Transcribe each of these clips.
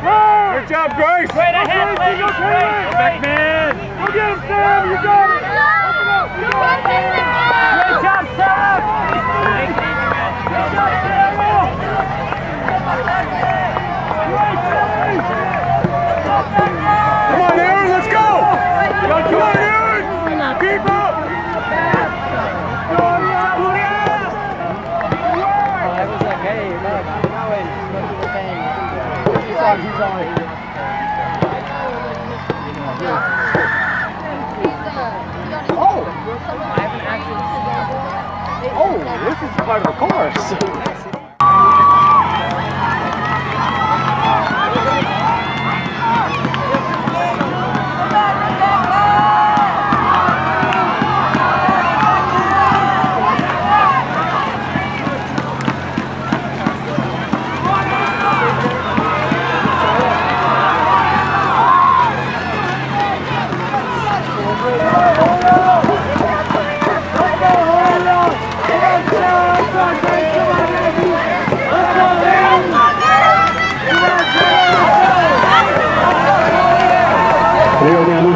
Good job, Grace. Straight ahead, Grace, you go, Taylor. Go back, man. Go get him, Sam. You got it. Open up. You got it. Great job, Sarah. Good job, Sarah. Come on, Aaron. Let's go. Come on, Aaron. Keep up. Thing. He's on. Oh! I haven't actually Oh, this is part of the course.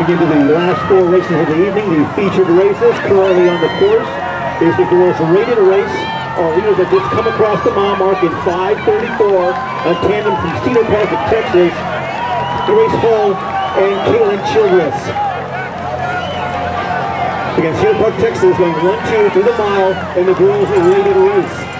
We into the last four races of the evening, the featured races currently on the course. Is the girls' rated race. Our leaders have just come across the mile mark in 534, a tandem from Cedar Park of Texas, Grace Hall and Kaitlyn Childress. Again, Cedar Park, Texas, going 1-2 through the mile in the girls' rated race.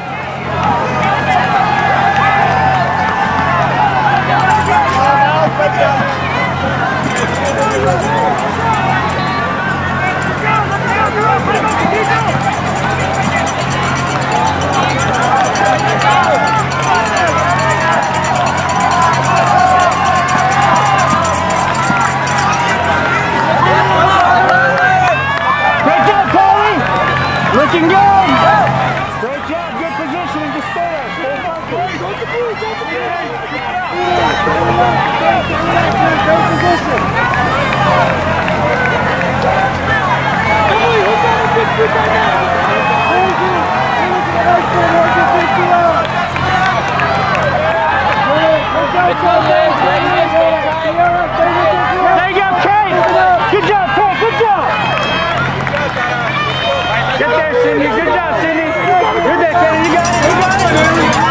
Spirit.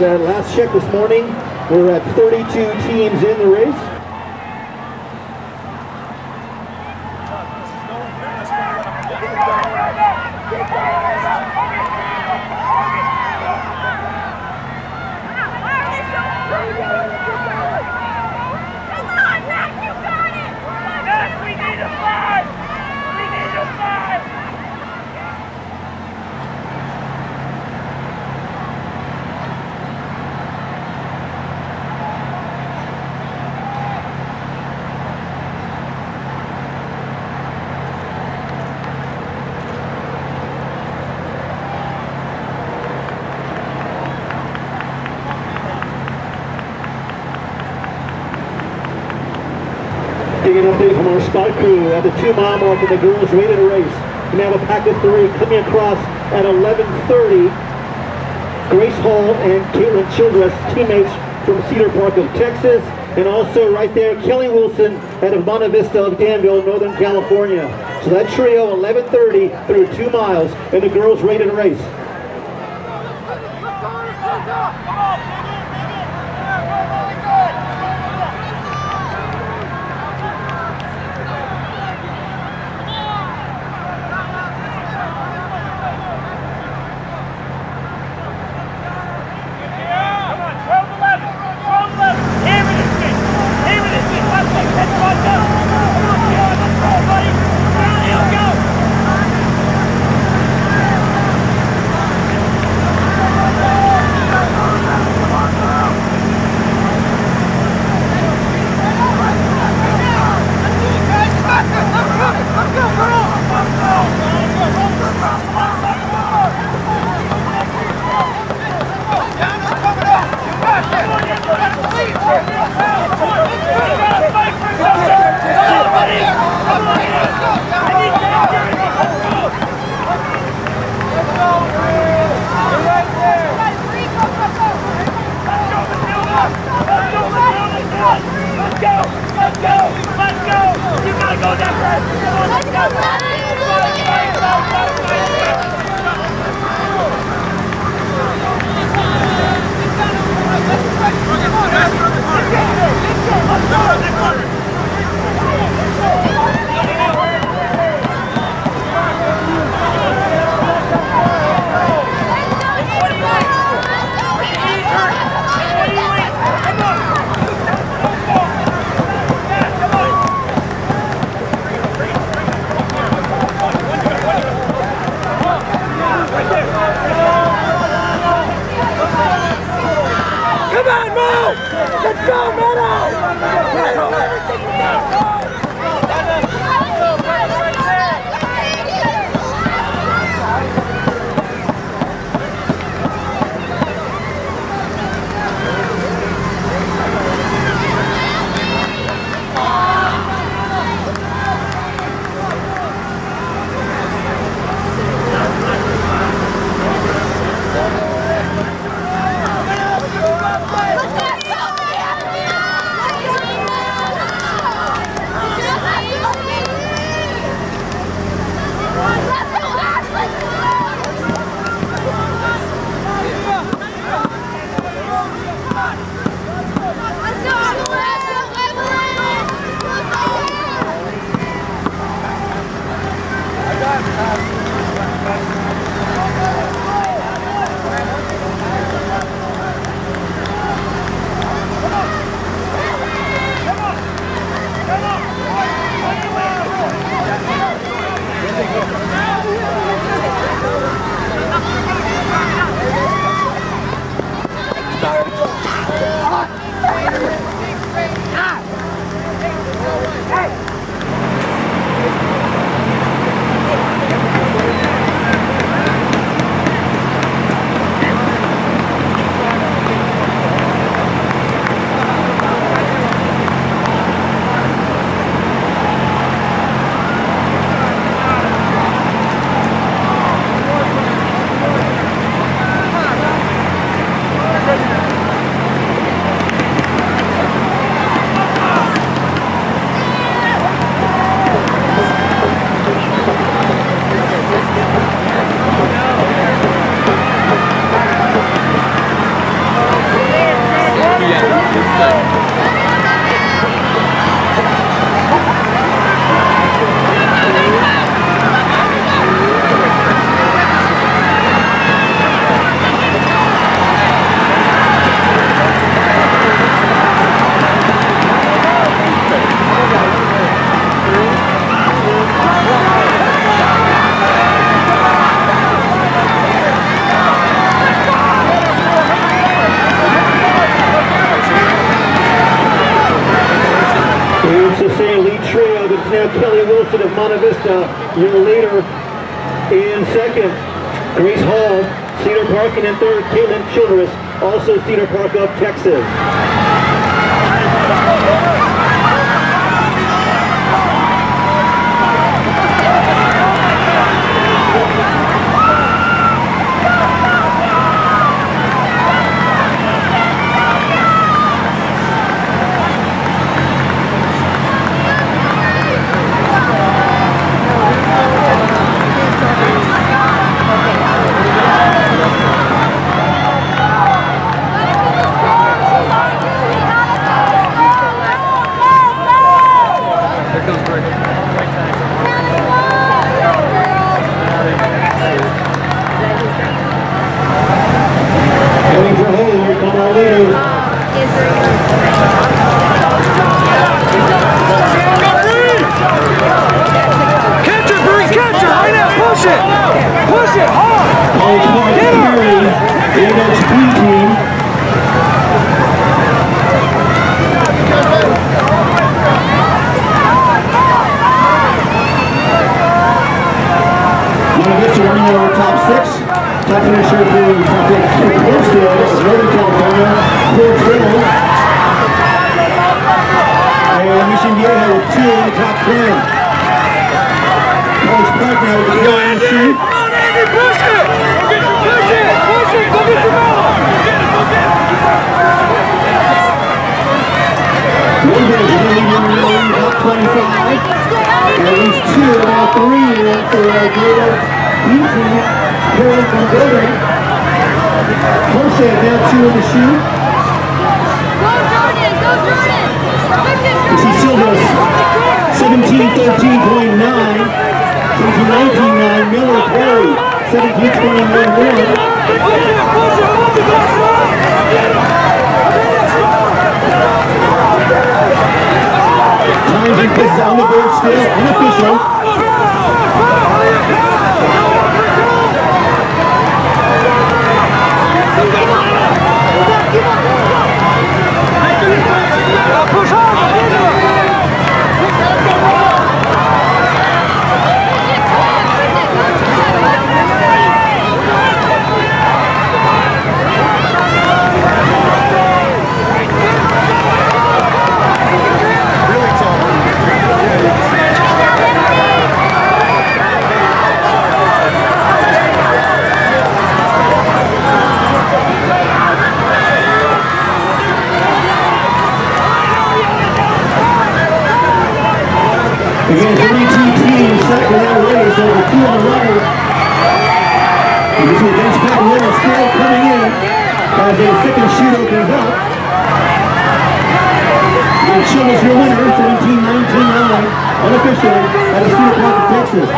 Uh, last check this morning, we're at 32 teams in the race. Spot crew at the two mile mark in the girls rated race. We now have a pack of three coming across at 11:30. Grace Hall and Kaitlyn Childress, teammates from Cedar Park of Texas, and also right there Kelli Wilson out of Monte Vista of Danville, Northern California. So that trio, 11:30 through two miles in the girls rated race. Come on, 12 11. 12 11. Hammer this thing. Hammer this thing. Let's go. Catch one, go. Come on, Keelan. Let's go, buddy. Downhill, go. Let's go! Let's go! Let's go! You gotta go down, that fast! Come on, let's go! Fight, fight, fight, fight, fight. On, move! Let's go, Meadow! It's your leader in second. Grace Hall, Cedar Park, and in third, Kaitlyn Childress, also Cedar Park of Texas. Coming for home, here come our leaders. Catch it, Bree, catch it right now. Push it. Push it hard. College Park Get her. Terry, Apex B team. Monte Vista running out of our top six. Top finisher for the top eight, Clipsdale, Northern California, Fort Hill. And Mission Viejo with two in the top ten. College Park now with the eight on the sheet. Come on, Andy, push it. Push it, push it. Go get your ball. Woodbridge is leading in the top 25. And at least two, now three for uh, B team. Carolyn Building. Homestead now two in the shoe. Go Jordan! Go Jordan! This is Silvers. 17-13.9. 17-19-9. Miller Perry. 17-21-1. Push it, push it. Push it, push it. Times and places on the board still. Unofficial. Again, 32 teams set for that race, over 200 runners. And you see Vince Pat Willis still coming in as the second shoot opens up. And Childress your winner, 17-19-9, unofficially out of Cedar Park, Texas.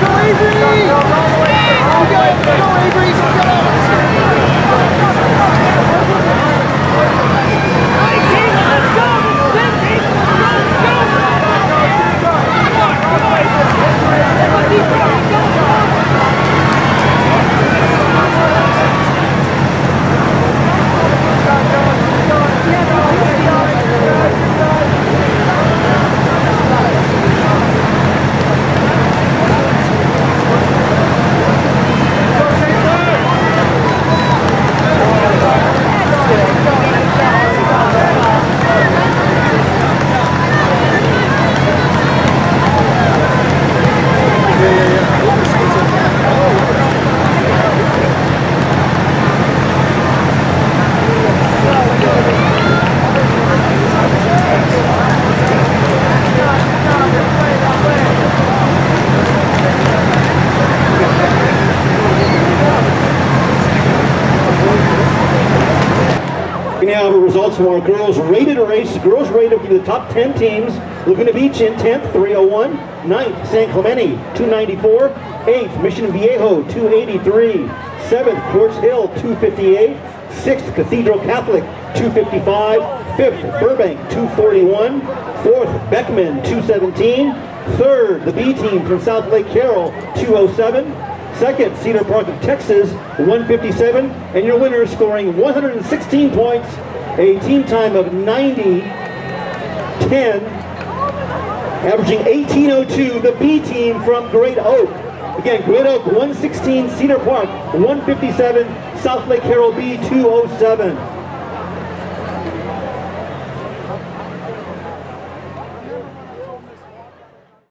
Go Avery! Go Avery! Our girls rated race, girls rated will be the top 10 teams. Laguna Beach in 10th, 301. 9th, San Clemente, 294. 8th, Mission Viejo, 283. 7th, Quartz Hill, 258. 6th, Cathedral Catholic, 255. 5th, Burbank, 241. 4th, Beckman, 217. 3rd, the B team from Southlake Carroll, 207. Second, Cedar Park of Texas, 157. And your winner scoring 116 points, a team time of 90 10, averaging 1802, the B team from Great Oak. Again, Great Oak 116, Cedar Park 157, Southlake Carroll B 207.